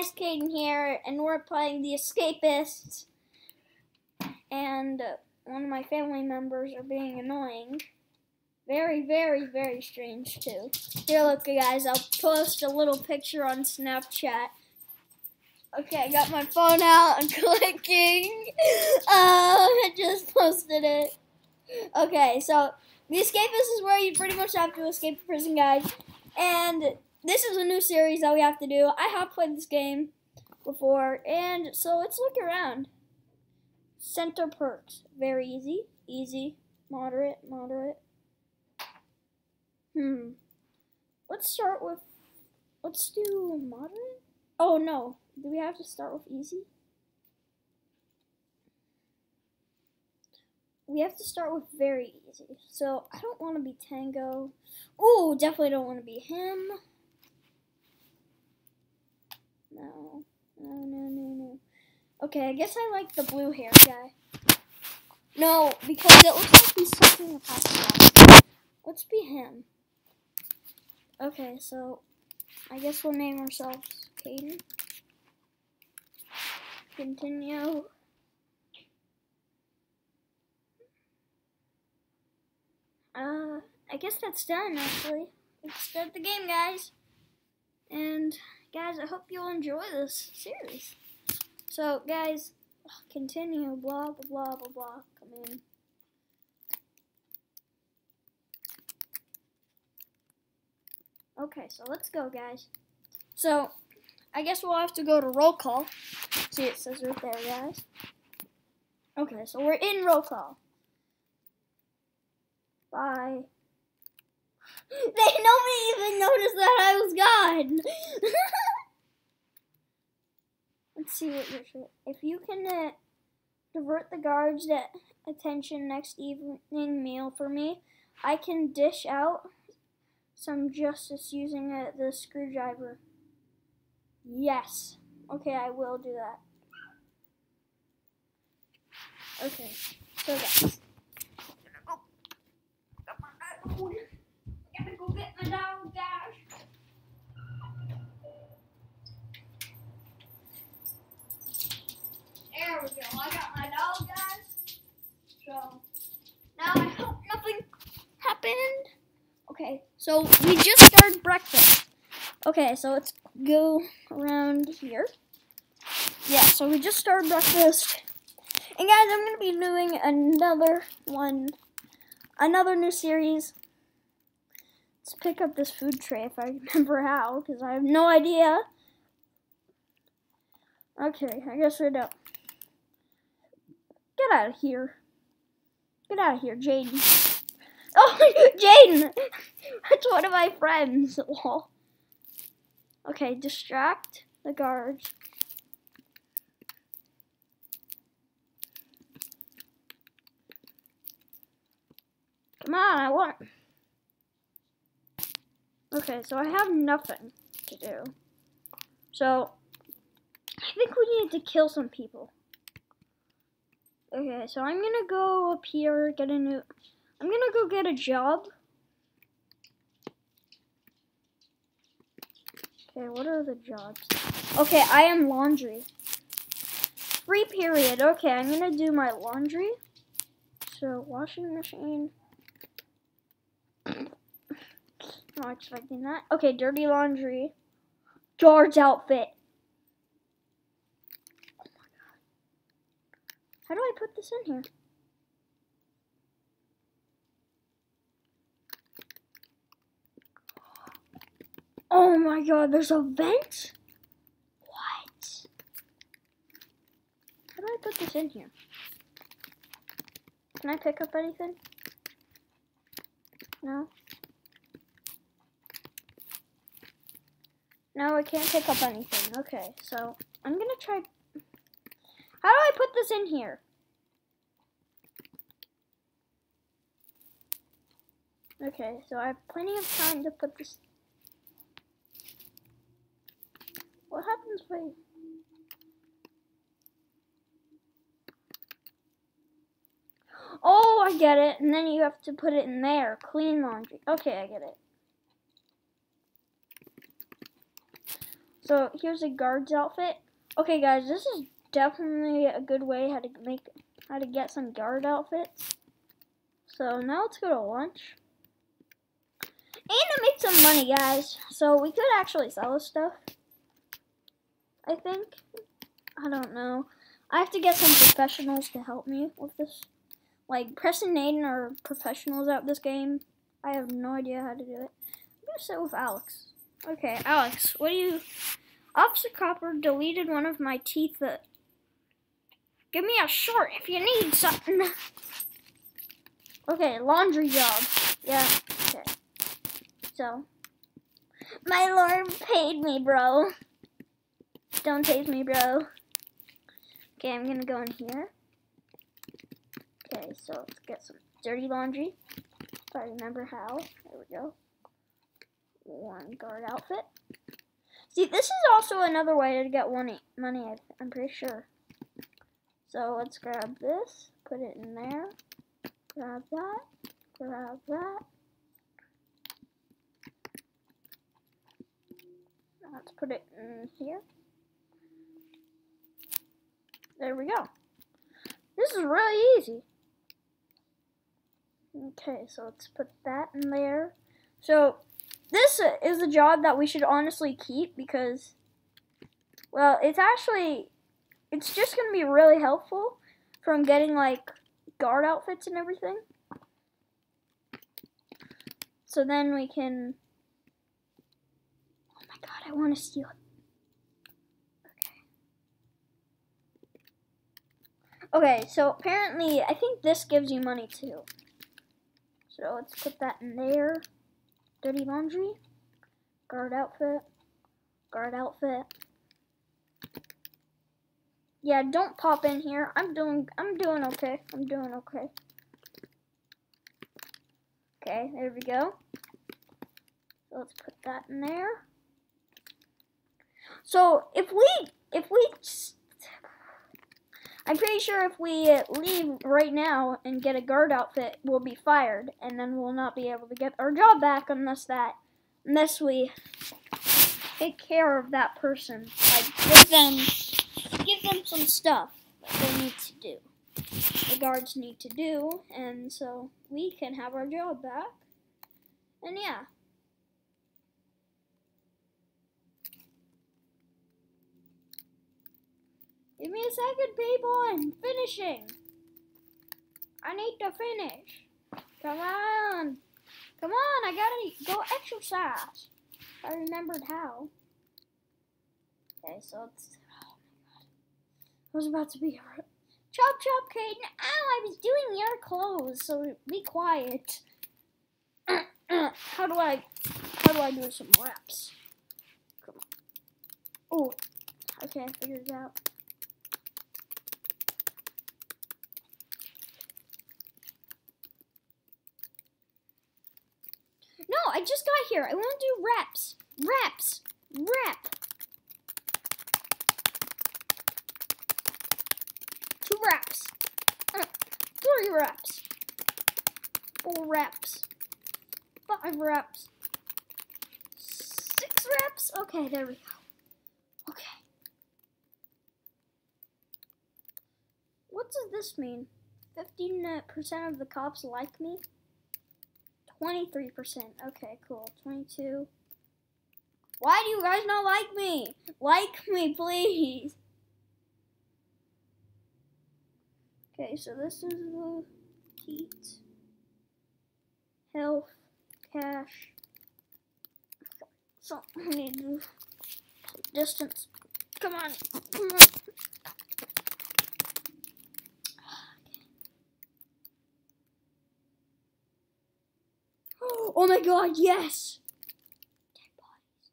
guys, Kaiden here, and we're playing The Escapists. And uh, one of my family members are being annoying. Very, very, very strange, too. Here, look, guys, I'll post a little picture on Snapchat. Okay, I got my phone out, I'm clicking. Uh, I just posted it. Okay, so The Escapist is where you pretty much have to escape prison, guys. And this is a new series that we have to do. I have played this game before, and so let's look around. Center perks, very easy, easy, moderate, moderate. Hmm. Let's start with, let's do moderate? Oh no, do we have to start with easy? We have to start with very easy. So I don't want to be Tango. Ooh, definitely don't want to be him. No. No, no, no, no. Okay, I guess I like the blue hair guy. No, because it looks like he's something a pacifier. Let's be him. Okay, so I guess we'll name ourselves Kaiden. Continue. Uh, I guess that's done actually. Let's start the game, guys. And guys, I hope you'll enjoy this series. So, guys, continue, blah, blah, blah, blah, blah, come in. Okay, so let's go, guys. So, I guess we'll have to go to roll call. See, it says right there, guys. Okay, so we're in roll call. Bye. They nobody even noticed that I was gone. Let's see what you're. If you can uh, divert the guards' attention next evening meal for me, I can dish out some justice using uh, the screwdriver. Yes. Okay, I will do that. Okay, so guys. Gotta go get my dog, guys. There we go. Dog, guys. So now I hope nothing happened. Okay, so we just started breakfast. Okay, so let's go around here. Yeah, so we just started breakfast. And guys, I'm going to be doing another one, another new series. Let's pick up this food tray if I remember how, because I have no idea. Okay, I guess we don't. Get out of here. Get out of here, Jaden. Oh, Jaden! That's one of my friends. Okay, distract the guards. Come on, I want. Okay, so I have nothing to do. So, I think we need to kill some people. Okay, so I'm gonna go up here, get a new. I'm gonna go get a job. Okay, what are the jobs? Okay, I am laundry. Free period. Okay, I'm gonna do my laundry. So, washing machine. Not expecting that. Okay, dirty laundry. George outfit. Oh my god. How in here? Oh my god, there's a vent? What? How do I put this in here? Can I pick up anything? No? No, I can't pick up anything. Okay, so I'm gonna try. How do I put this in here? Okay, so I have plenty of time to put this. What happens if I... Oh, I get it. And then you have to put it in there. Clean laundry. Okay, I get it. So here's a guard's outfit. Okay, guys, this is definitely a good way how to make how to get some guard outfits. So now let's go to lunch. And to make some money, guys. So we could actually sell this stuff. I think. I don't know. I have to get some professionals to help me with this. Like, Preston and Aiden are professionals at this game. I have no idea how to do it. I'm going to sit with Alex. Okay, Alex, what do you... Officer Copper deleted one of my teeth that... Give me a short if you need something. Okay, laundry job. Yeah. So, my lord paid me, bro. Don't tase me, bro. Okay, I'm gonna go in here. Okay, so let's get some dirty laundry. If I remember how. There we go. One guard outfit. See, this is also another way to get one money I'm pretty sure. So let's grab this, put it in there, grab that, grab that. Let's put it in here. There we go. This is really easy. Okay, so let's put that in there. So, this is a job that we should honestly keep because, well, it's actually, it's just going to be really helpful from getting, like, guard outfits and everything. So then we can, my god, I want to steal it. Okay, so apparently, I think this gives you money too. So let's put that in there. Dirty laundry. Guard outfit. Guard outfit. Yeah, don't pop in here. I'm doing I'm doing okay. I'm doing okay. Okay, there we go. So let's put that in there. So if we if we I'm pretty sure if we leave right now and get a guard outfit, we'll be fired, and then we'll not be able to get our job back unless that, unless we take care of that person, like give them, give them some stuff that they need to do, the guards need to do, and so we can have our job back. And yeah. Give me a second, people. I'm finishing. I need to finish. Come on. Come on, I gotta go exercise. I remembered how. Okay, so it's. Oh my god. I was about to be. Chop, chop, Kaiden. Ow, I was doing your clothes, so be quiet. how do I. How do I do some reps? Come on. Oh, okay, I figured it out. No, I just got here. I want to do reps. Reps. Rep. Two reps. Uh, three reps. Four reps. Five reps. Six reps. Okay, there we go. Okay. What does this mean? 15% of the cops like me? 23%. Okay, cool. 22. Why do you guys not like me? Like me, please. Okay, so this is the heat, health, cash. So I need distance. Come on, come on. Oh my god, yes! Dead bodies.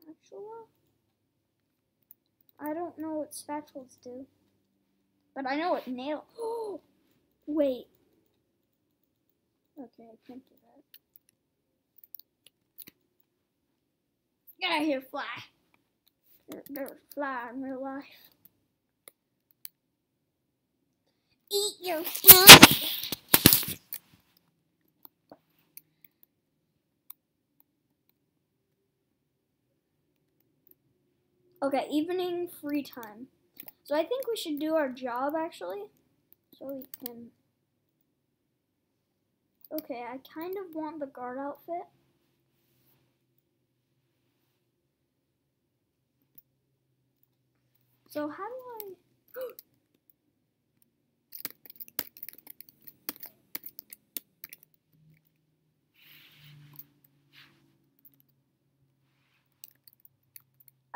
Spatula? I don't know what spatulas do. But I know what nail. Oh! Wait. Okay, I can't do that. Get out of here, fly. There's a fly in real life. eat your food. Okay, evening free time. So I think we should do our job actually. So we can. Okay, I kind of want the guard outfit. So how do I.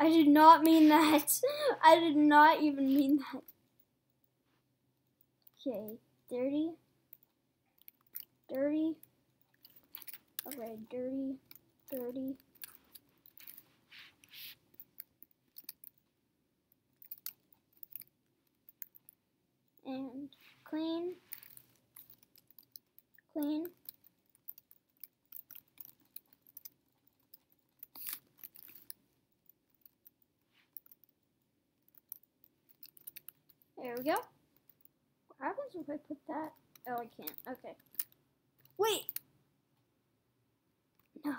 I did not mean that. I did not even mean that. Okay, dirty. Dirty. Okay, dirty, dirty. And clean. Clean. There we go. What happens if I put that? Oh, I can't. Okay. Wait. No.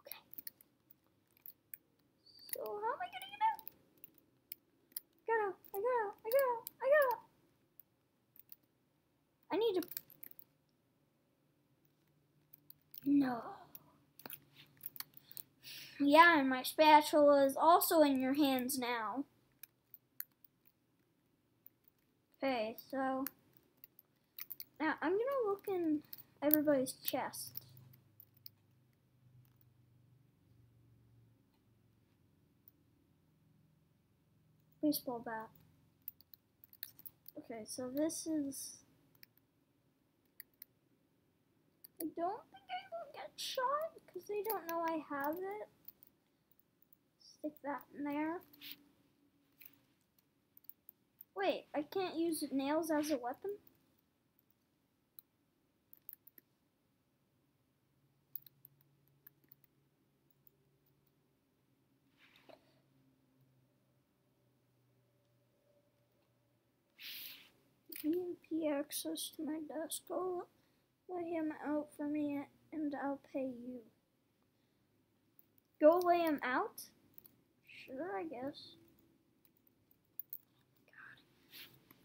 okay. So how am I getting it out? Got out. I got out. I got out. I got out. I need to. No. Yeah, and my spatula is also in your hands now. Okay, so now I'm gonna look in everybody's chest. Baseball bat. Okay, so this is. I don't think I will get shot because they don't know I have it. Stick that in there. Wait, I can't use nails as a weapon? EMP access to my desk. Go lay him out for me and I'll pay you. Go lay him out? I guess.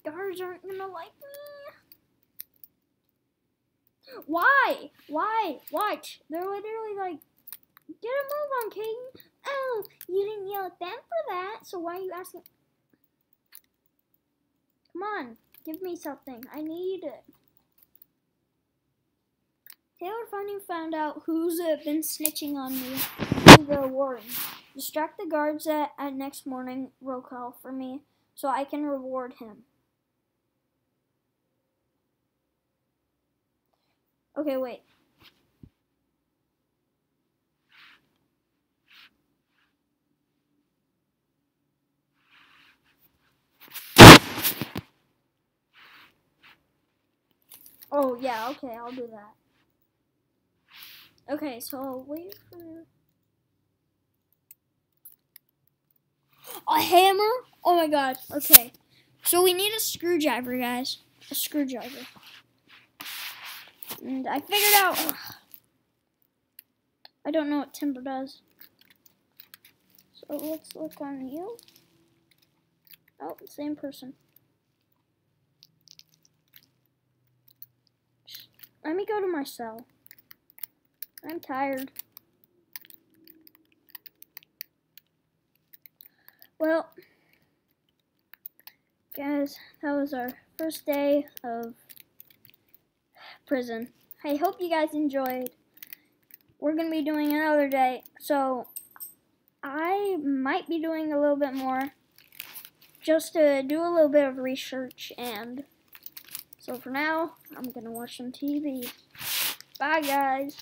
guards aren't gonna like me. Why? Why? Watch. They're literally like, get a move on, Kaiden. Oh, you didn't yell at them for that, so why are you asking? Come on, give me something. I need it. Taylor finally found out who's uh, been snitching on me the warden. Distract the guards at, at next morning roll call for me so I can reward him. Okay, wait. Oh, yeah, okay, I'll do that. Okay, so I'll wait for... A hammer? Oh my god, okay. So we need a screwdriver, guys. A screwdriver. And I figured out. Ugh, I don't know what timber does. So let's look on you. Oh, same person. Let me go to my cell. I'm tired. Well, guys, that was our first day of prison. I hope you guys enjoyed. We're going to be doing another day, so I might be doing a little bit more just to do a little bit of research and so for now, I'm going to watch some TV. Bye, guys.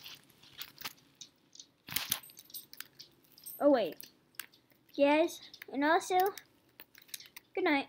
Oh, wait. Yes, and also, good night.